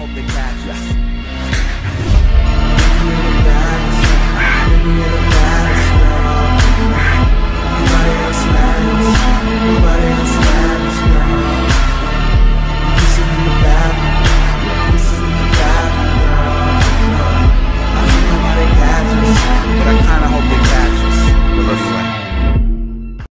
hope they catch us.